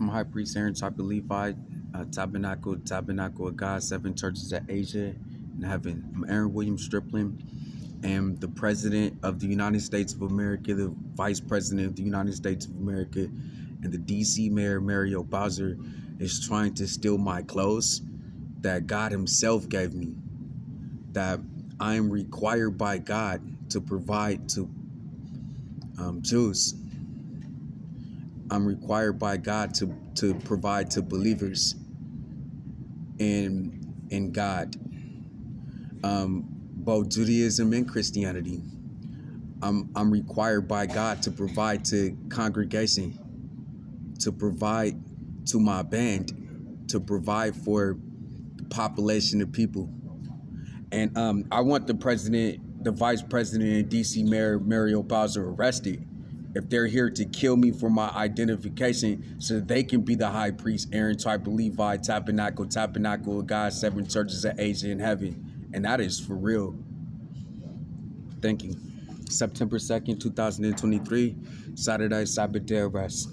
I'm High Priest Aaron Type of Levi, uh, Tabernacle, Tabernacle of God, Seven Churches of Asia in Heaven. I'm Aaron William Stripling, and the President of the United States of America, the Vice President of the United States of America, and the DC Mayor Mario Bowser is trying to steal my clothes that God Himself gave me. That I am required by God to provide to um, Jews. I'm required by God to, to provide to believers in in God, um, both Judaism and Christianity. I'm I'm required by God to provide to congregation, to provide to my band, to provide for the population of people, and um, I want the president, the vice president, and DC Mayor Mario Bowser arrested if they're here to kill me for my identification so they can be the high priest, Aaron type Levi, Tabernacle, Tabernacle of God, seven churches of Asia in heaven. And that is for real. Thank you. September 2nd, 2023, Saturday, Sabbath day of rest.